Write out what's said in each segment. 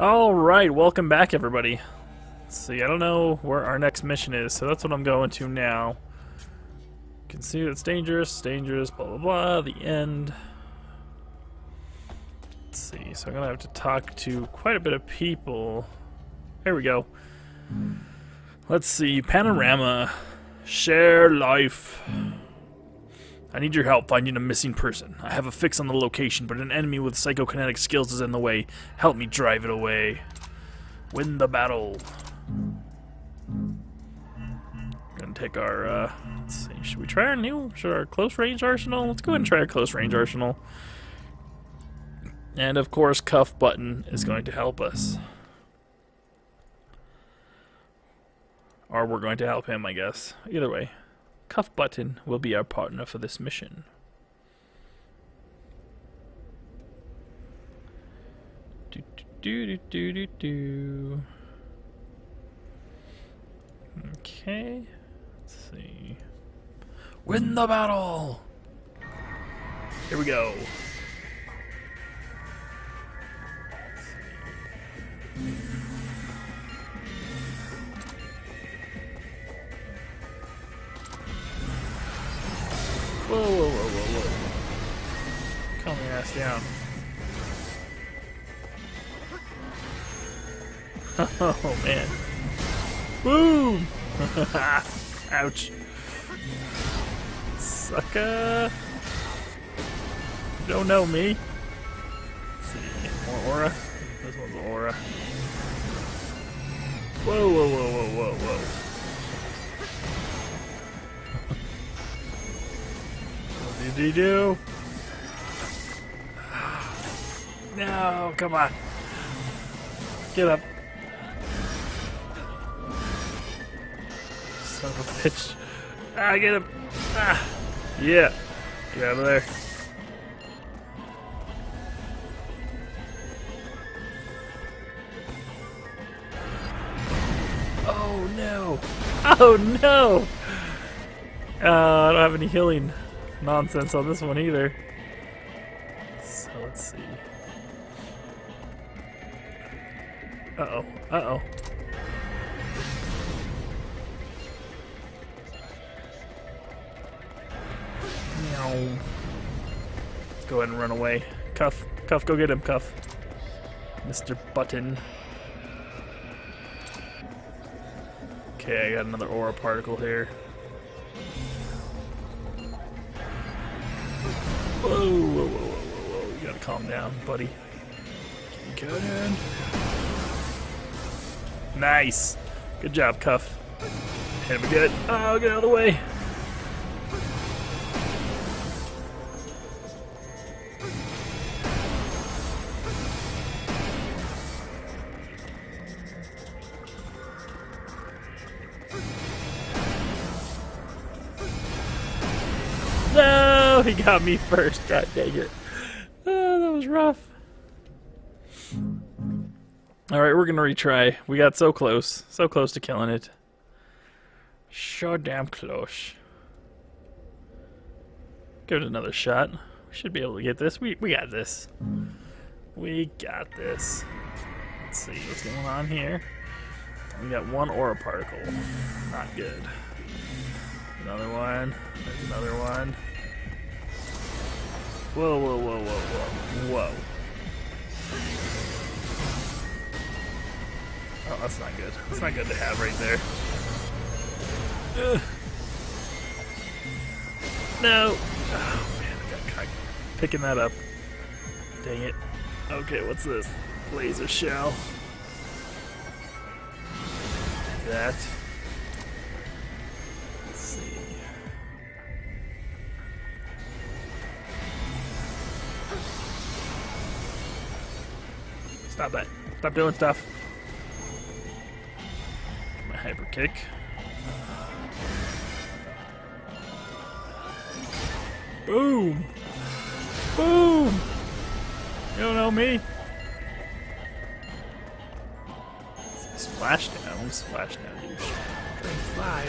All right, welcome back, everybody. Let's see, I don't know where our next mission is, so that's what I'm going to now. You can see it's dangerous, dangerous, blah blah blah. The end. Let's see. So I'm gonna have to talk to quite a bit of people. There we go. Let's see. Panorama. Share life. I need your help finding a missing person. I have a fix on the location, but an enemy with psychokinetic skills is in the way. Help me drive it away. Win the battle. Gonna take our, uh, let's see, should we try our new, should our close range arsenal? Let's go ahead and try our close range arsenal. And of course, Cuff Button is going to help us. Or we're going to help him, I guess. Either way. Cuff Button will be our partner for this mission. Do do do do do. Okay. Let's see. Win the battle! Here we go. Whoa, whoa, whoa, whoa, whoa. Calm your ass down. Oh, man. Boom! Ouch. Sucker. Don't know me. Let's see. More aura. This one's aura. Whoa, whoa, He do? No, come on. Get up. Son of a bitch. Ah, get him. Ah. Yeah. Get out of there. Oh no. Oh no. Uh, I don't have any healing nonsense on this one either. So let's see. Uh oh. Uh oh. Meow. Go ahead and run away. Cuff. Cuff, go get him, Cuff. Mr. Button. Okay, I got another aura particle here. Whoa, whoa, whoa, whoa, whoa. You gotta calm down, buddy. Keep going. Nice. Good job, Cuff. Hit him good. Oh, get out of the way. Got me first. God dang it. Oh, that was rough. All right, we're gonna retry. We got so close, so close to killing it. So damn close. Give it another shot. We should be able to get this. We we got this. We got this. Let's see what's going on here. We got one aura particle. Not good. Another one. There's another one. Whoa, whoa, whoa, whoa, whoa. Whoa. Oh, that's not good. That's not good to have right there. Ugh. No. Oh man, I got caught picking that up. Dang it. Okay, what's this? Laser shell. That. Stop. Doing stuff. My hyper kick. Boom! Boom! You don't know me. Splash down, splash down, dude. Train five.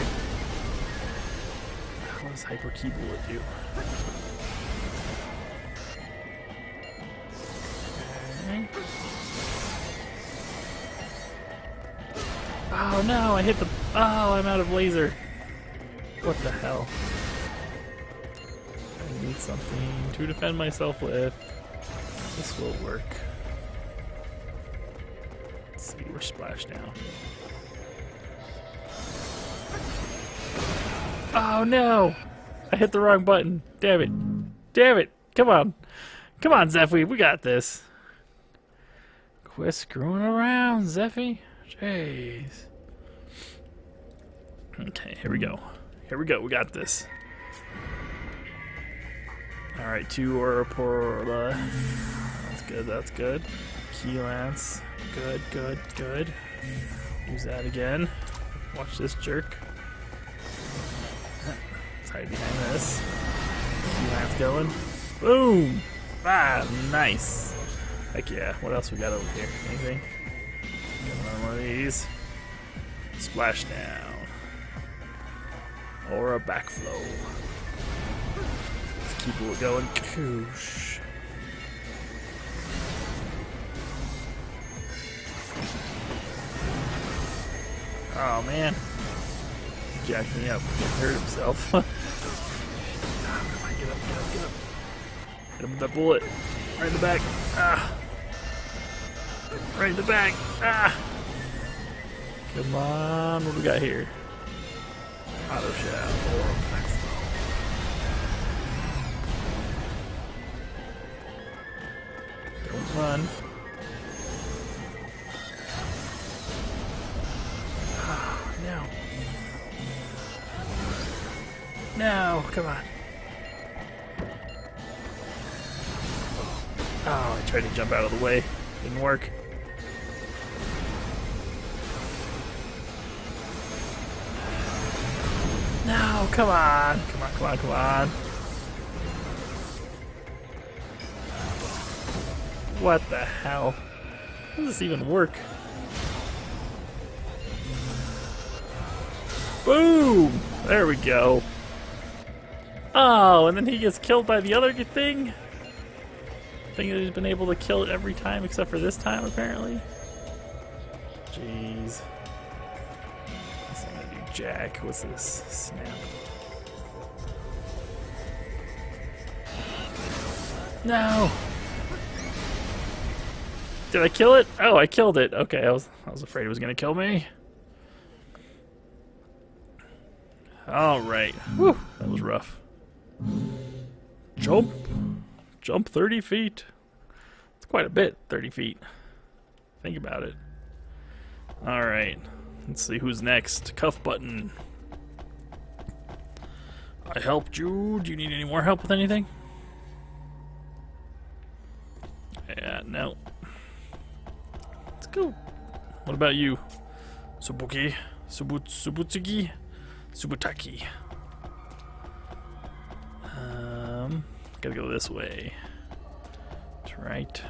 What does hyper key bullet do? Oh no, I hit the. Oh, I'm out of laser. What the hell? I need something to defend myself with. This will work. Let's see, we're splashed now. Oh no! I hit the wrong button. Damn it. Damn it. Come on. Come on, Zephy. We got this. Quit screwing around, Zephy. Jeez. Okay, here we go. Here we go. We got this. Alright, two Oraporla. That's good, that's good. Key Lance. Good, good, good. Use that again. Watch this jerk. Let's hide behind this. Key Lance going. Boom! Ah, nice. Heck yeah. What else we got over here? Anything? One of these. Splash down. Or a backflow. Let's keep it going. Koosh. Oh man. Jacked me up. He hurt himself. come on, get up, get up, get up. Hit him with that bullet. Right in the back. Ah. Right in the back. Ah. Come on. What do we got here? Auto shot or backflow. Don't run. Ah, no. No, come on. Oh, I tried to jump out of the way. Didn't work. Come on. Come on, come on, come on. What the hell? How does this even work? Boom! There we go. Oh, and then he gets killed by the other thing? Thing that he's been able to kill it every time except for this time, apparently. Jeez. Gonna jack. What's this? Snap. No! Did I kill it? Oh, I killed it. Okay, I was I was afraid it was gonna kill me. All right. Whew, that was rough. Jump. Jump 30 feet. It's quite a bit, 30 feet. Think about it. All right. Let's see who's next. Cuff button. I helped you. Do you need any more help with anything? No. Let's go. What about you? Subuki? Subut Subutsugi? Subutaki. Um, gotta go this way. That's right.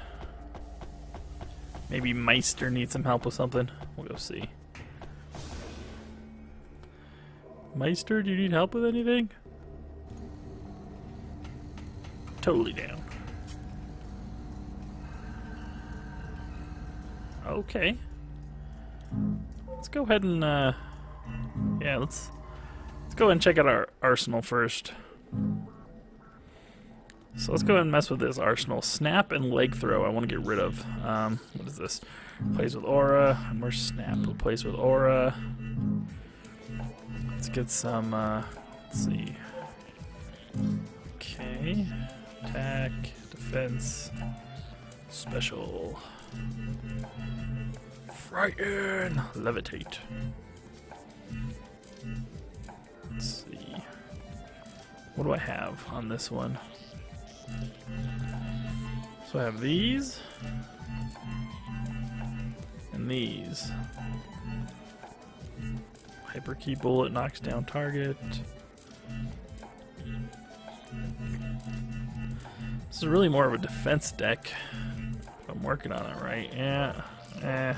Maybe Meister needs some help with something. We'll go see. Meister, do you need help with anything? Totally down. Okay. Let's go ahead and, uh, yeah, let's Let's go ahead and check out our arsenal first. So let's go ahead and mess with this arsenal. Snap and leg throw I want to get rid of. Um, what is this? Plays with aura. And where's snap? Plays with aura. Let's get some, uh, let's see. Okay. Attack, defense, special. Frighten, levitate. Let's see. What do I have on this one? So I have these. And these. Hyper key bullet knocks down target. This is really more of a defense deck. I'm working on it right. Yeah. Eh.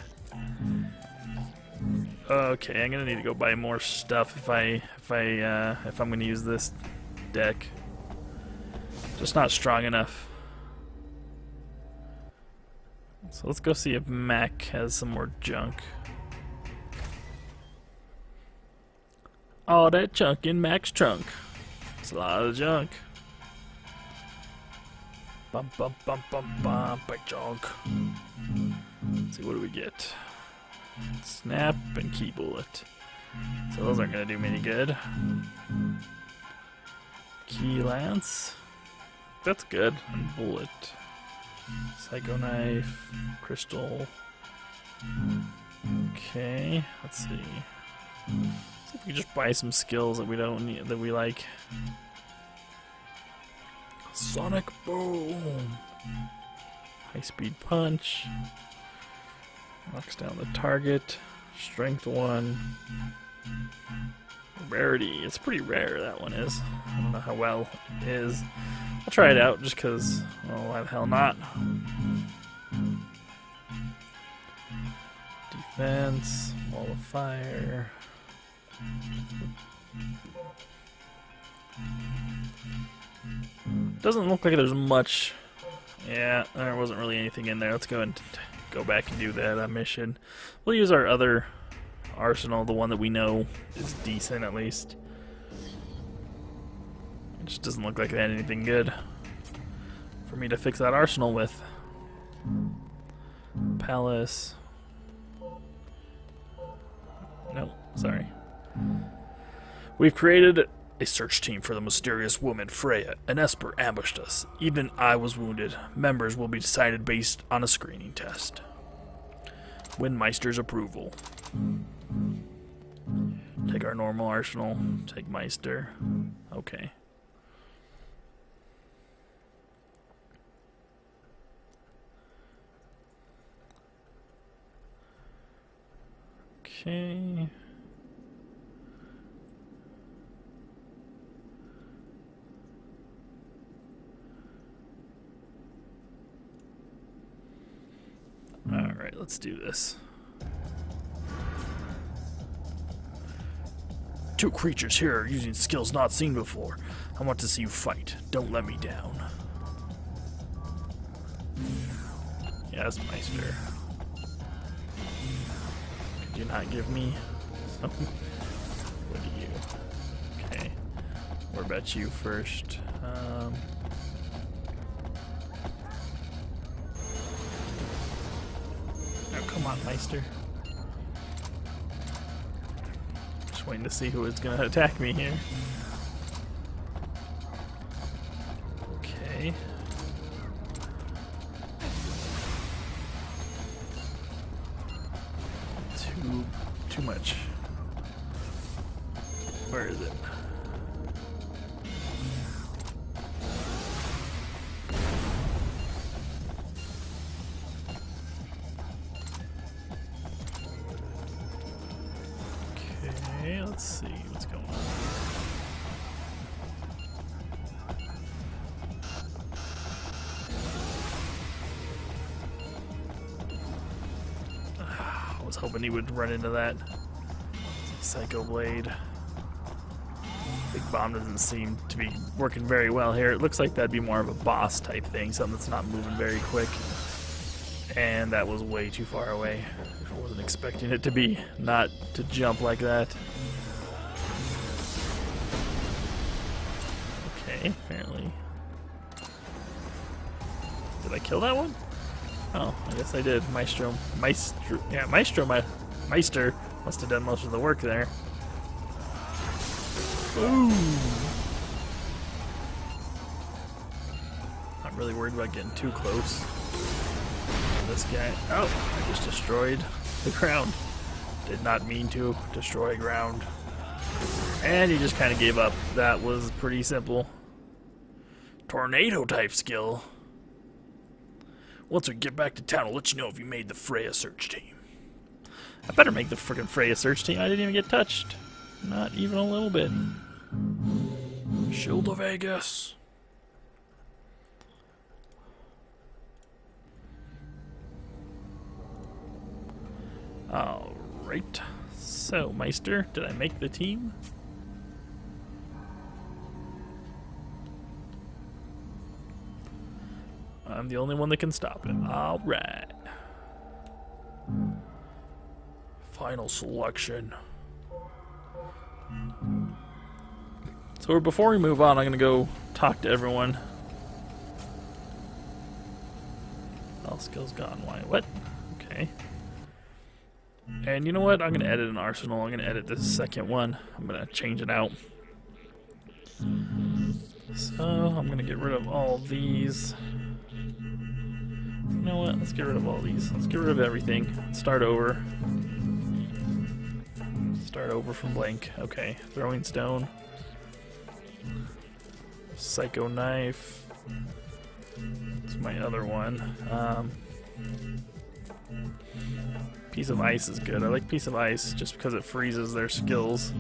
Okay, I'm gonna need to go buy more stuff if I if I uh, if I'm gonna use this deck. Just not strong enough. So let's go see if Mac has some more junk. all that junk in Mac's trunk. It's a lot of junk. Bum bum bum bum bum big junk. Let's see what do we get? Snap and key bullet. So those aren't gonna do me any good. Key lance. That's good. And bullet. Psycho knife. Crystal. Okay, let's see. See if we can just buy some skills that we don't need that we like. Sonic boom. High speed punch. Knocks down the target. Strength one. Rarity. It's pretty rare, that one is. I don't know how well it is. I'll try it out just because, well, oh, why the hell not? Defense, wall of fire. Doesn't look like there's much. Yeah, there wasn't really anything in there. Let's go and go back and do that uh, mission. We'll use our other arsenal, the one that we know is decent at least. It just doesn't look like it had anything good for me to fix that arsenal with. Palace. No, sorry. We've created a search team for the mysterious woman Freya, and Esper ambushed us. Even I was wounded. Members will be decided based on a screening test. Win Meister's approval. Take our normal arsenal. Take Meister. Okay. Alright, let's do this. Two creatures here are using skills not seen before. I want to see you fight. Don't let me down. Yeah, that's Meister. Could you not give me something? What do you? Okay. What about you first? Um, come on, Meister. Just waiting to see who is going to attack me here. Run into that. Psycho Blade. Big Bomb doesn't seem to be working very well here. It looks like that'd be more of a boss type thing, something that's not moving very quick. And that was way too far away. I wasn't expecting it to be, not to jump like that. Okay, apparently. Did I kill that one? Oh, I guess I did. Maestro, Maestro, yeah, Maestro, my Meister must have done most of the work there. Ooh. Not really worried about getting too close. This guy. Oh, I just destroyed the ground. Did not mean to destroy ground. And he just kind of gave up. That was pretty simple. Tornado type skill. Once we get back to town, I'll let you know if you made the Freya search team. I better make the freaking Freya search team. I didn't even get touched. Not even a little bit. Shield of Vegas. Alright. So, Meister, did I make the team? I'm the only one that can stop it. Alright. Final selection. So before we move on, I'm gonna go talk to everyone. All skills gone. Why? What? Okay. And you know what? I'm gonna edit an arsenal. I'm gonna edit this second one. I'm gonna change it out. So I'm gonna get rid of all these. You know what? Let's get rid of all these. Let's get rid of everything. Start over. Start over from blank. Okay. Throwing stone. Psycho knife. It's my other one. Um, piece of ice is good. I like piece of ice just because it freezes their skills.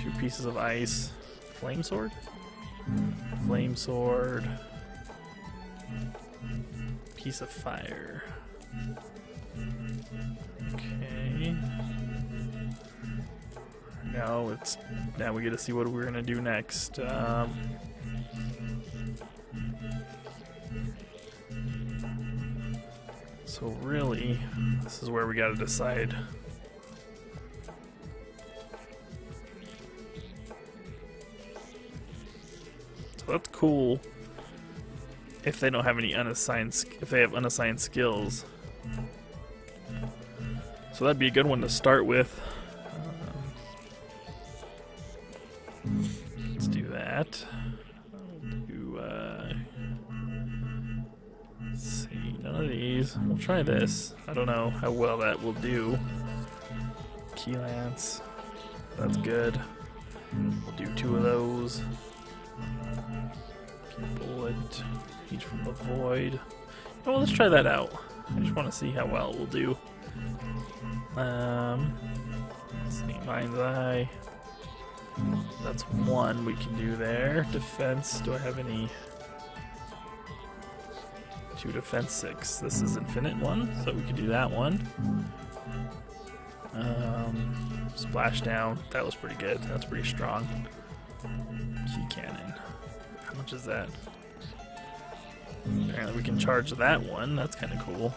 Two pieces of ice. Flame sword? Flame sword. Piece of fire. Okay. Now it's now we get to see what we're gonna do next. Um, so really, this is where we gotta decide. So that's cool. If they don't have any unassigned, if they have unassigned skills. So that'd be a good one to start with. Try this. I don't know how well that will do. Key lance. That's good. We'll do two of those. Bullet. Heat from the void. Oh, let's try that out. I just want to see how well we'll do. Um, see, mind's eye. That's one we can do there. Defense. Do I have any? Two defense six. This is infinite one, so we can do that one. Um, splashdown. That was pretty good. That's pretty strong. Key cannon. How much is that? Apparently we can charge that one. That's kind of cool.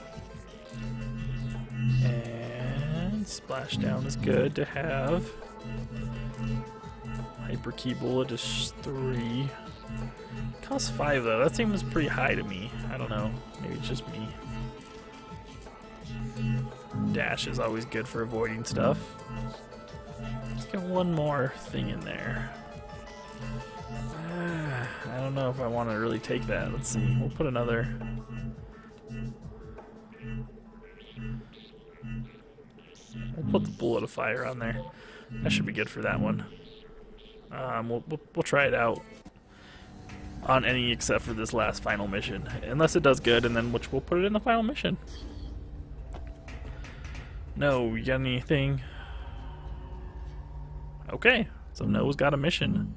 And splashdown is good to have. Hyper key bullet is three. Costs five though. That seems pretty high to me. I don't know. Maybe it's just me. Dash is always good for avoiding stuff. Let's get one more thing in there. Ah, I don't know if I want to really take that. Let's see. We'll put another. We'll put the bullet of fire on there. That should be good for that one. Um, we'll, we'll, we'll try it out on any except for this last final mission. Unless it does good, and then which we'll put it in the final mission. No, you got anything? Okay, so No's got a mission.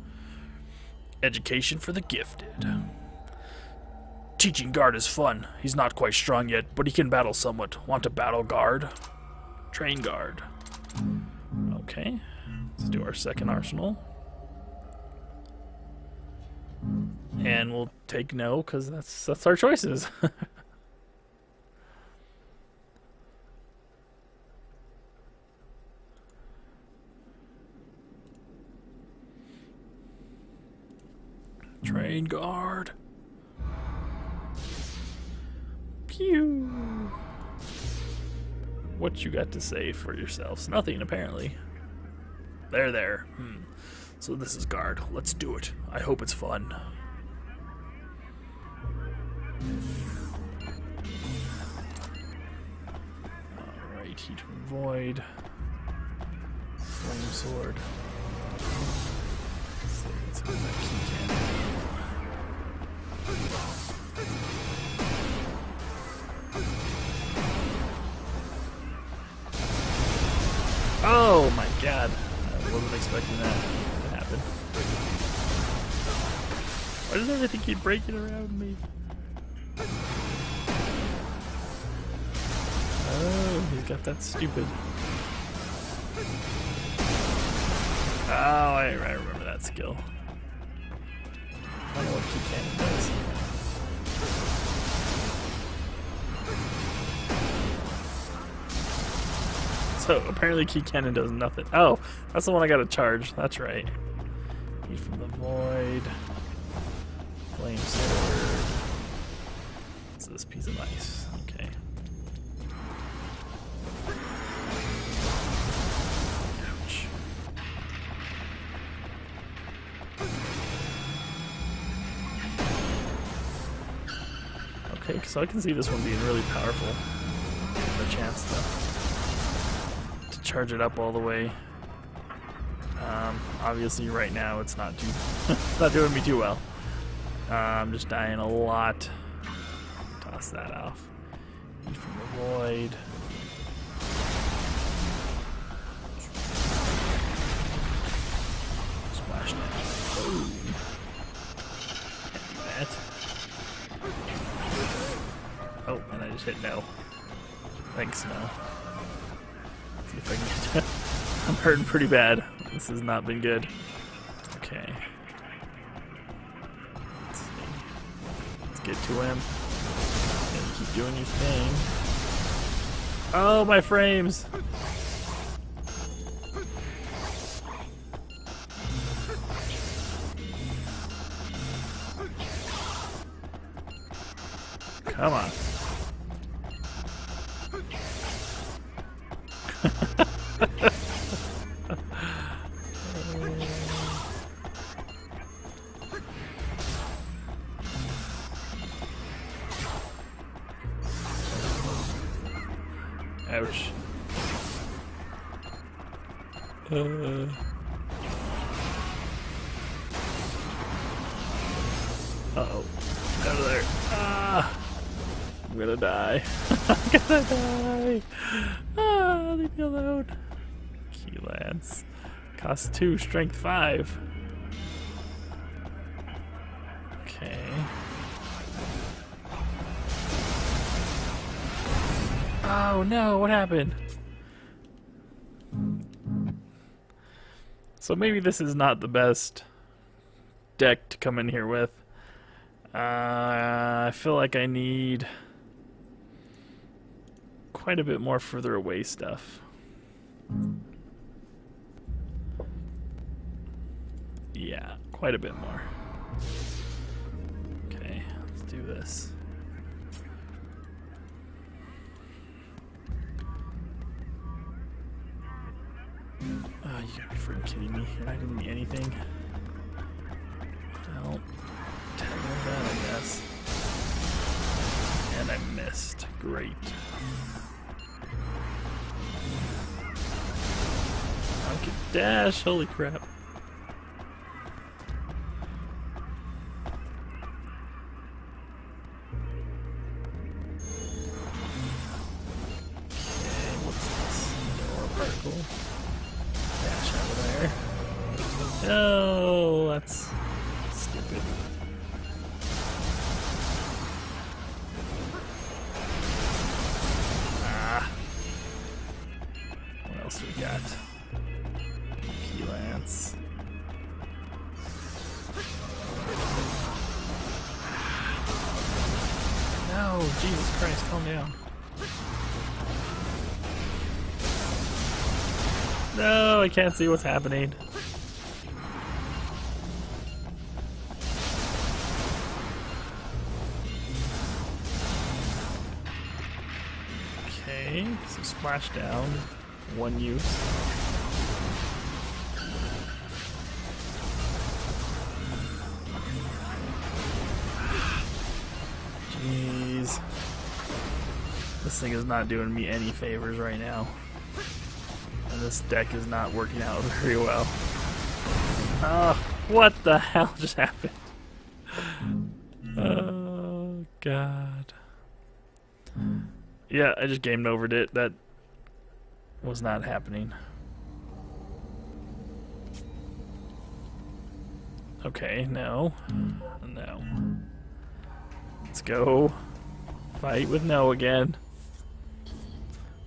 Education for the gifted. Teaching guard is fun. He's not quite strong yet, but he can battle somewhat. Want to battle guard? Train guard. Okay, let's do our second arsenal. And we'll take no, because that's that's our choices. Train guard. Pew. What you got to say for yourselves? Nothing, apparently. There, there. Hmm. So this is guard. Let's do it. I hope it's fun. Alright, heat void. Flame sword. Let's see. Oh my god. I wasn't expecting that does everything keep breaking around me? Oh, he's got that stupid. Oh, I, I remember that skill. I don't know what does. So apparently key cannon does nothing. Oh, that's the one I gotta charge. That's right. Heat from the Void. Flame Sword. What's this piece of ice? Okay. Ouch. Okay, so I can see this one being really powerful. The chance to, to charge it up all the way. Um, obviously, right now it's not too, not doing me too well. Uh, I'm just dying a lot. Toss that off. Heat from the void. Splash. Boom. That. Oh, and I just hit no. Thanks, no. Let's see if I can get I'm hurting pretty bad. This has not been good. Okay. Let's see. Let's get to him. And keep doing your thing. Oh, my frames! Uh. Uh-oh. Out of there. Ah! I'm gonna die. I'm gonna die! Ah, leave me alone. Key Lance. Cost 2, strength 5. Okay. Oh no, what happened? So maybe this is not the best deck to come in here with. Uh, I feel like I need quite a bit more further away stuff. Yeah, quite a bit more. Okay, let's do this. Oh, you gotta be freaking kidding me. You're not giving me anything. Well, tag that, I guess. And I missed. Great. Could dash, holy crap. No, Jesus Christ, calm down. No, I can't see what's happening. Okay, so splash down, one use. This thing is not doing me any favors right now. And this deck is not working out very well. Oh, what the hell just happened? Oh, God. Yeah, I just game overed it. That was not happening. Okay, no. No. Let's go fight with no again.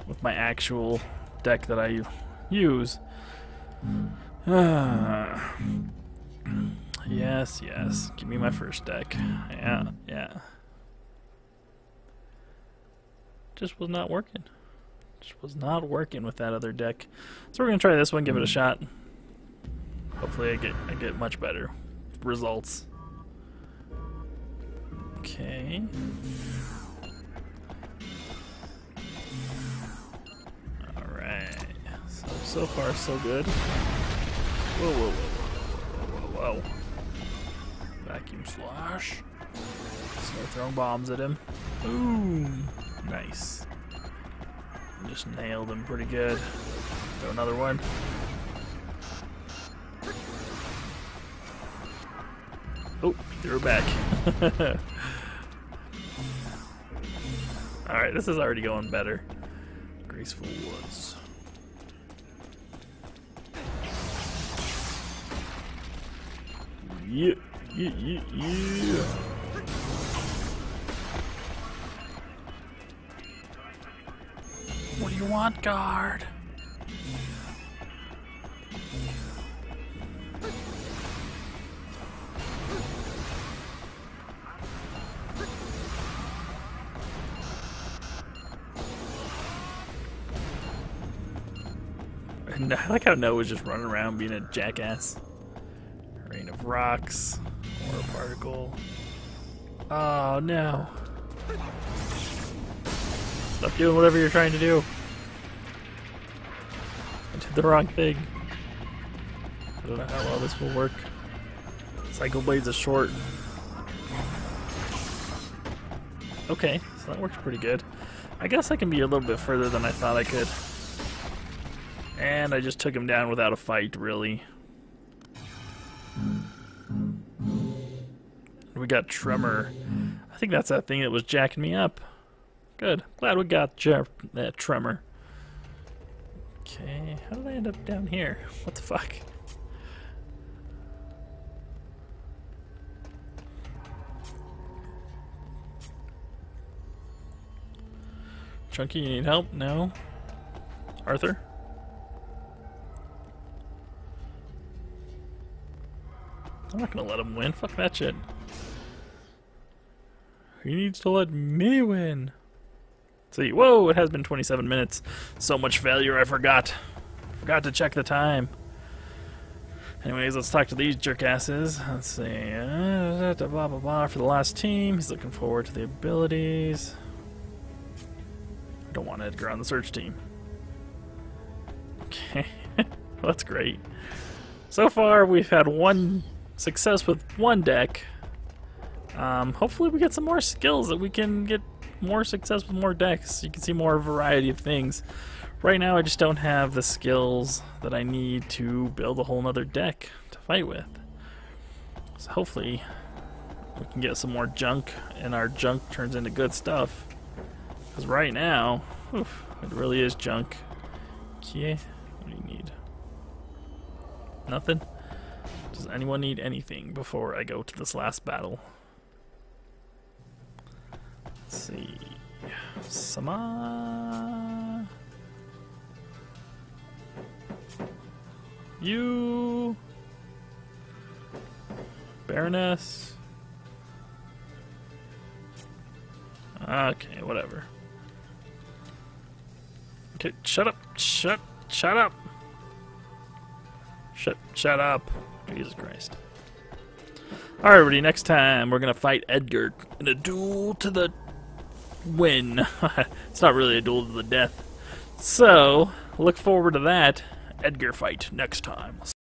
With my actual deck that I use. yes, yes. Give me my first deck. Yeah, yeah. Just was not working. Just was not working with that other deck. So we're gonna try this one, give it a hmm. shot. Hopefully I get I get much better results. Okay. So far so good. Whoa whoa whoa whoa whoa whoa whoa. Vacuum slash. Start throwing bombs at him. Boom! Nice. Just nailed him pretty good. Throw another one. Oh, threw it back. Alright, this is already going better. Graceful Woods. Yeah, yeah, yeah, yeah. What do you want, guard? And I like how Noah's just running around being a jackass. Rain of rocks, aura particle. Oh no. Stop doing whatever you're trying to do. I did the wrong thing. I don't know how well this will work. Psycho blades are short. Okay, so that works pretty good. I guess I can be a little bit further than I thought I could. And I just took him down without a fight, really. Got Tremor. I think that's that thing that was jacking me up. Good. Glad we got that uh, Tremor. Okay, how did I end up down here? What the fuck? Chunky, you need help? No? Arthur? I'm not gonna let him win. Fuck that shit. He needs to let me win. See, whoa, it has been 27 minutes. So much failure, I forgot. Forgot to check the time. Anyways, let's talk to these jerkasses. Let's see. Uh, blah, blah, blah. For the last team, he's looking forward to the abilities. I don't want Edgar on the search team. Okay, that's great. So far, we've had one success with one deck. Um, hopefully we get some more skills that we can get more success with more decks. You can see more variety of things. Right now I just don't have the skills that I need to build a whole nother deck to fight with. So hopefully we can get some more junk and our junk turns into good stuff. Because right now, oof, it really is junk. Okay, what do you need? Nothing? Does anyone need anything before I go to this last battle? Let's see. Sama. You. Baroness. Okay, whatever. Okay, shut up. Shut. Shut up. Shut. Shut up. Jesus Christ. Alright, everybody, next time we're to fight Edgar in a duel to the win. it's not really a duel to the death. So, look forward to that Edgar fight next time.